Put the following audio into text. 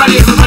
Everybody, everybody.